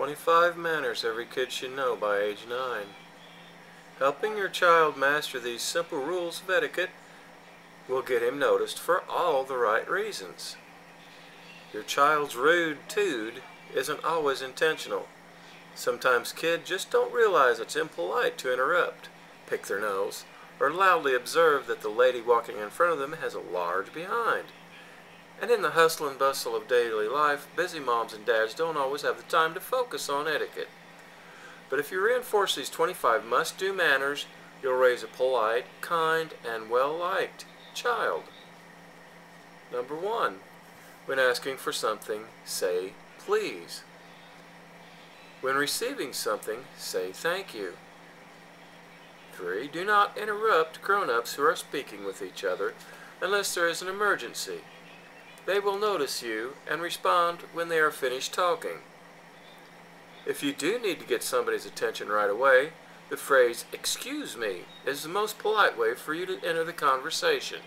25 manners every kid should know by age 9. Helping your child master these simple rules of etiquette will get him noticed for all the right reasons. Your child's rude tude isn't always intentional. Sometimes kids just don't realize it's impolite to interrupt, pick their nose, or loudly observe that the lady walking in front of them has a large behind. And in the hustle and bustle of daily life, busy moms and dads don't always have the time to focus on etiquette. But if you reinforce these 25 must-do manners, you'll raise a polite, kind, and well-liked child. Number one, when asking for something, say please. When receiving something, say thank you. 3. Do not interrupt grown-ups who are speaking with each other unless there is an emergency. They will notice you and respond when they are finished talking. If you do need to get somebody's attention right away, the phrase, excuse me, is the most polite way for you to enter the conversation.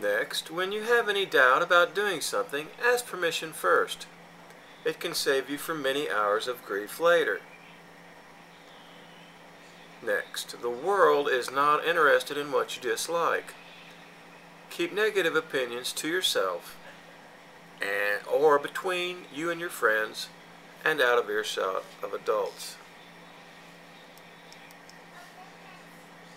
Next, when you have any doubt about doing something, ask permission first. It can save you from many hours of grief later. Next, the world is not interested in what you dislike. Keep negative opinions to yourself and or between you and your friends and out of earshot of adults.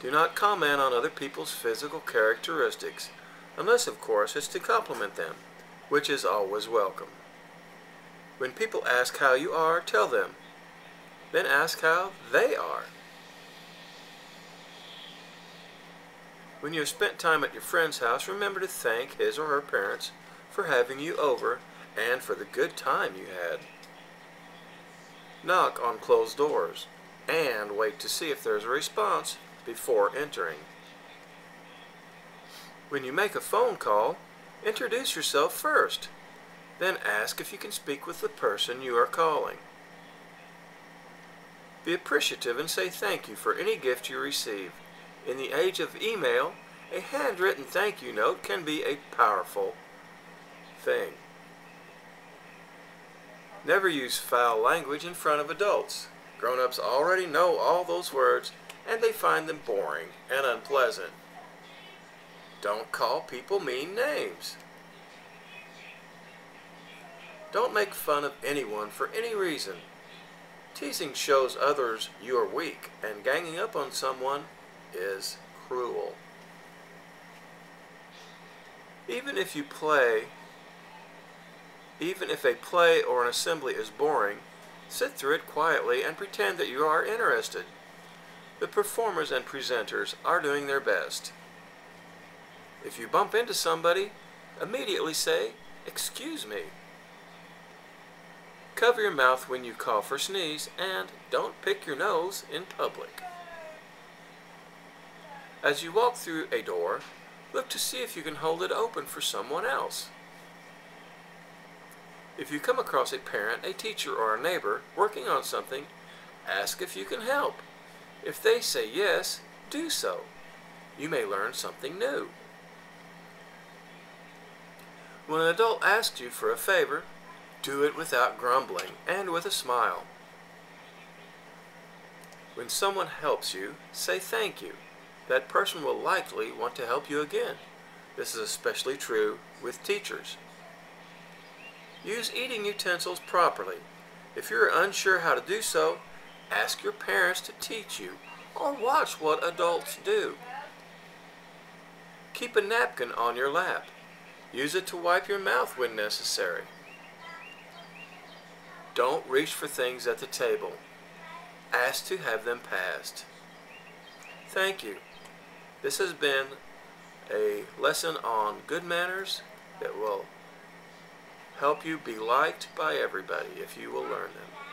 Do not comment on other people's physical characteristics, unless of course it's to compliment them, which is always welcome. When people ask how you are, tell them. Then ask how they are. When you have spent time at your friend's house, remember to thank his or her parents for having you over and for the good time you had. Knock on closed doors and wait to see if there's a response before entering. When you make a phone call, introduce yourself first. Then ask if you can speak with the person you are calling. Be appreciative and say thank you for any gift you receive. In the age of email, a handwritten thank you note can be a powerful thing. Never use foul language in front of adults. Grown-ups already know all those words and they find them boring and unpleasant. Don't call people mean names. Don't make fun of anyone for any reason. Teasing shows others you are weak, and ganging up on someone is cruel. Even if you play, even if a play or an assembly is boring, sit through it quietly and pretend that you are interested. The performers and presenters are doing their best. If you bump into somebody, immediately say, excuse me. Cover your mouth when you cough or sneeze, and don't pick your nose in public. As you walk through a door, look to see if you can hold it open for someone else. If you come across a parent, a teacher, or a neighbor working on something, ask if you can help. If they say yes, do so. You may learn something new. When an adult asks you for a favor, do it without grumbling and with a smile. When someone helps you, say thank you that person will likely want to help you again. This is especially true with teachers. Use eating utensils properly. If you're unsure how to do so, ask your parents to teach you or watch what adults do. Keep a napkin on your lap. Use it to wipe your mouth when necessary. Don't reach for things at the table. Ask to have them passed. Thank you. This has been a lesson on good manners that will help you be liked by everybody if you will learn them.